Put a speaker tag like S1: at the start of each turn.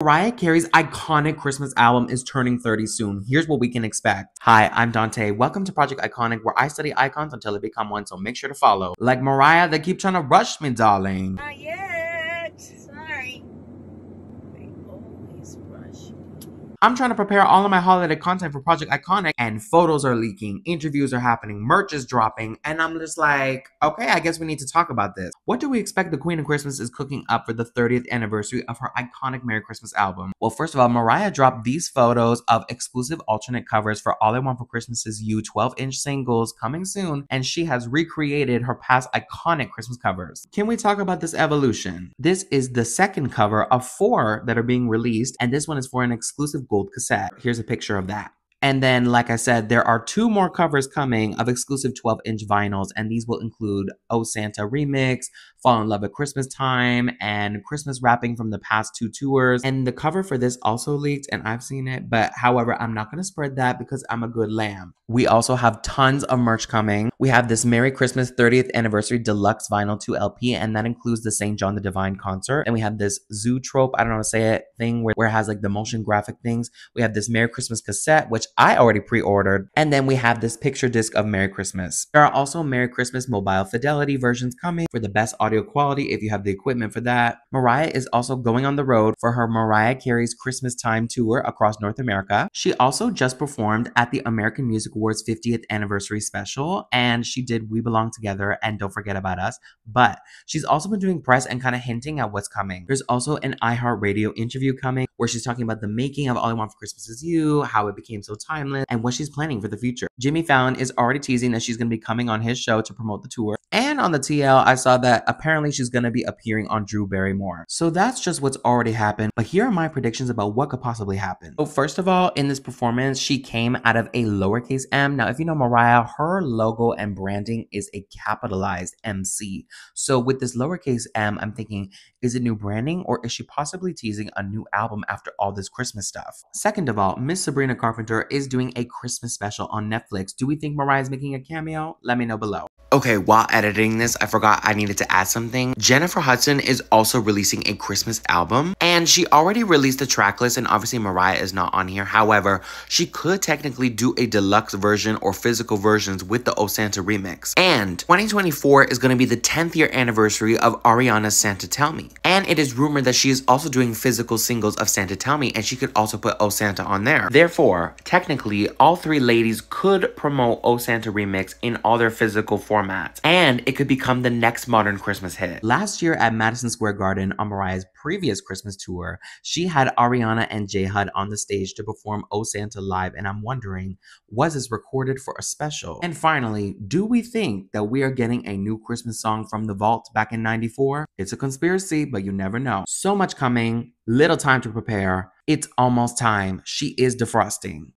S1: Mariah Carey's iconic Christmas album is turning 30 soon. Here's what we can expect. Hi, I'm Dante. Welcome to Project Iconic, where I study icons until they become one, so make sure to follow. Like Mariah, they keep trying to rush me, darling.
S2: Not yet. Sorry. They always rush.
S1: I'm trying to prepare all of my holiday content for Project Iconic, and photos are leaking, interviews are happening, merch is dropping, and I'm just like, okay, I guess we need to talk about this. What do we expect the Queen of Christmas is cooking up for the 30th anniversary of her iconic Merry Christmas album? Well, first of all, Mariah dropped these photos of exclusive alternate covers for All I Want for Christmas Is You 12 inch singles coming soon, and she has recreated her past iconic Christmas covers. Can we talk about this evolution? This is the second cover of four that are being released, and this one is for an exclusive gold cassette. Here's a picture of that. And then, like I said, there are two more covers coming of exclusive 12 inch vinyls, and these will include Oh Santa Remix, Fall in Love at Christmas Time, and Christmas wrapping from the past two tours. And the cover for this also leaked, and I've seen it, but however, I'm not going to spread that because I'm a good lamb. We also have tons of merch coming. We have this Merry Christmas 30th Anniversary Deluxe Vinyl 2 LP, and that includes the St. John the Divine concert. And we have this Zootrope, I don't know how to say it, thing where, where it has like the motion graphic things. We have this Merry Christmas cassette, which I already pre-ordered. And then we have this picture disc of Merry Christmas. There are also Merry Christmas mobile fidelity versions coming for the best audio quality if you have the equipment for that. Mariah is also going on the road for her Mariah Carey's Christmas Time tour across North America. She also just performed at the American Music Awards 50th anniversary special and she did We Belong Together and Don't Forget About Us. But she's also been doing press and kind of hinting at what's coming. There's also an iHeartRadio interview coming where she's talking about the making of All I Want for Christmas Is You, how it became so timeless, and what she's planning for the future. Jimmy Fallon is already teasing that she's going to be coming on his show to promote the tour. On the TL, I saw that apparently she's going to be appearing on Drew Barrymore. So that's just what's already happened. But here are my predictions about what could possibly happen. So first of all, in this performance, she came out of a lowercase m. Now, if you know Mariah, her logo and branding is a capitalized MC. So with this lowercase m, I'm thinking, is it new branding or is she possibly teasing a new album after all this Christmas stuff? Second of all, Miss Sabrina Carpenter is doing a Christmas special on Netflix. Do we think Mariah's making a cameo? Let me know below. Okay, while editing this, I forgot I needed to add something. Jennifer Hudson is also releasing a Christmas album, and she already released the track list, and obviously Mariah is not on here. However, she could technically do a deluxe version or physical versions with the O Santa remix. And 2024 is going to be the 10th year anniversary of Ariana's Santa Tell Me. And it is rumored that she is also doing physical singles of Santa Tell Me, and she could also put O Santa on there. Therefore, technically, all three ladies could promote O Santa remix in all their physical formats and it could become the next modern Christmas hit. Last year at Madison Square Garden on Mariah's previous Christmas tour, she had Ariana and J Hud on the stage to perform Oh Santa live, and I'm wondering, was this recorded for a special? And finally, do we think that we are getting a new Christmas song from The Vault back in 94? It's a conspiracy, but you never know. So much coming, little time to prepare. It's almost time. She is defrosting.